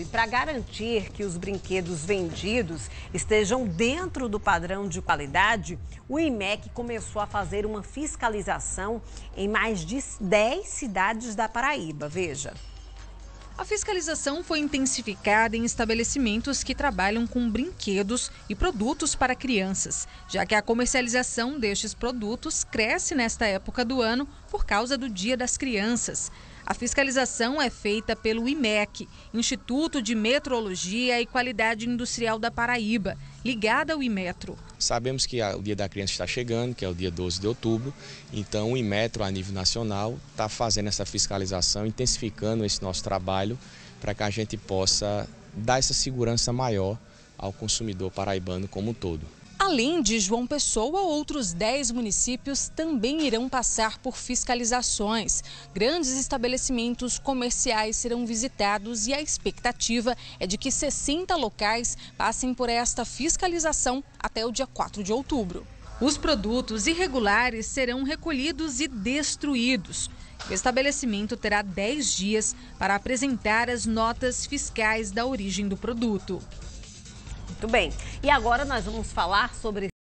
e para garantir que os brinquedos vendidos estejam dentro do padrão de qualidade, o IMEC começou a fazer uma fiscalização em mais de 10 cidades da Paraíba. Veja. A fiscalização foi intensificada em estabelecimentos que trabalham com brinquedos e produtos para crianças, já que a comercialização destes produtos cresce nesta época do ano por causa do Dia das Crianças. A fiscalização é feita pelo IMEC, Instituto de Metrologia e Qualidade Industrial da Paraíba, ligada ao Imetro. Sabemos que o Dia da Criança está chegando, que é o dia 12 de outubro, então o Imetro, a nível nacional, está fazendo essa fiscalização, intensificando esse nosso trabalho para que a gente possa dar essa segurança maior ao consumidor paraibano como um todo. Além de João Pessoa, outros 10 municípios também irão passar por fiscalizações. Grandes estabelecimentos comerciais serão visitados e a expectativa é de que 60 locais passem por esta fiscalização até o dia 4 de outubro. Os produtos irregulares serão recolhidos e destruídos. O estabelecimento terá 10 dias para apresentar as notas fiscais da origem do produto. Muito bem. E agora nós vamos falar sobre